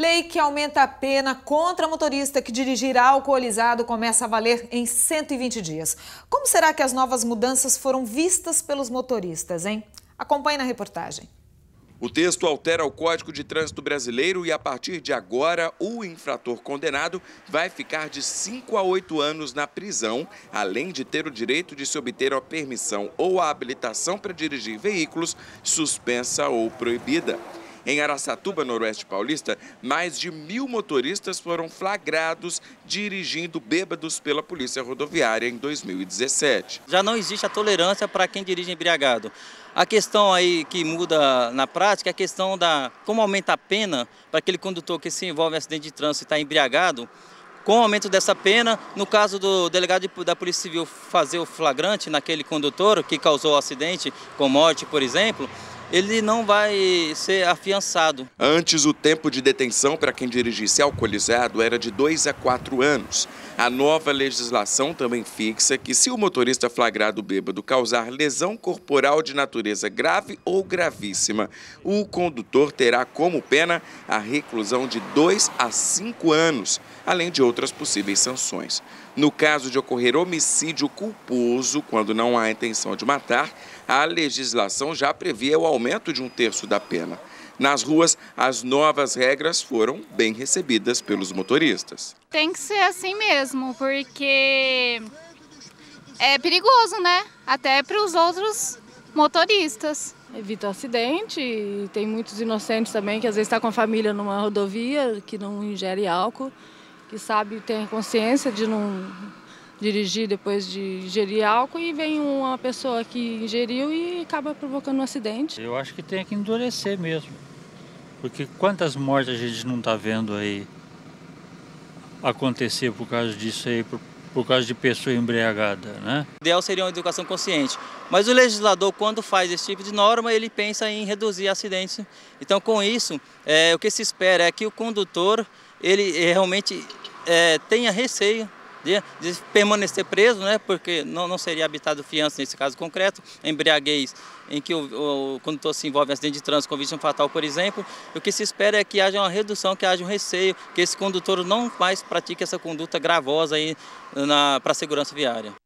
Lei que aumenta a pena contra motorista que dirigir alcoolizado começa a valer em 120 dias. Como será que as novas mudanças foram vistas pelos motoristas, hein? Acompanhe na reportagem. O texto altera o Código de Trânsito Brasileiro e, a partir de agora, o infrator condenado vai ficar de 5 a 8 anos na prisão, além de ter o direito de se obter a permissão ou a habilitação para dirigir veículos suspensa ou proibida. Em Araçatuba, Noroeste Paulista, mais de mil motoristas foram flagrados dirigindo bêbados pela Polícia Rodoviária em 2017. Já não existe a tolerância para quem dirige embriagado. A questão aí que muda na prática é a questão da como aumenta a pena para aquele condutor que se envolve em acidente de trânsito e está embriagado. Com o aumento dessa pena, no caso do delegado da Polícia Civil fazer o flagrante naquele condutor que causou o acidente com morte, por exemplo, ele não vai ser afiançado. Antes, o tempo de detenção para quem dirigisse alcoolizado era de 2 a 4 anos. A nova legislação também fixa que, se o motorista flagrado bêbado causar lesão corporal de natureza grave ou gravíssima, o condutor terá como pena a reclusão de 2 a 5 anos, além de outras possíveis sanções. No caso de ocorrer homicídio culposo, quando não há intenção de matar, a legislação já previa o aumento de um terço da pena. Nas ruas, as novas regras foram bem recebidas pelos motoristas. Tem que ser assim mesmo, porque é perigoso, né? Até para os outros motoristas. Evita acidente e tem muitos inocentes também que às vezes está com a família numa rodovia que não ingere álcool, que sabe, tem consciência de não dirigir depois de ingerir álcool e vem uma pessoa que ingeriu e acaba provocando um acidente. Eu acho que tem que endurecer mesmo. Porque quantas mortes a gente não está vendo aí acontecer por causa disso aí, por, por causa de pessoa embriagada, né? O ideal seria uma educação consciente. Mas o legislador, quando faz esse tipo de norma, ele pensa em reduzir acidentes. Então, com isso, é, o que se espera é que o condutor, ele realmente é, tenha receio de, de, permanecer preso, né, porque não, não seria habitado fiança nesse caso concreto, embriaguez em que o, o condutor se envolve em acidente de trânsito com vítima fatal, por exemplo, o que se espera é que haja uma redução, que haja um receio, que esse condutor não mais pratique essa conduta gravosa para a segurança viária.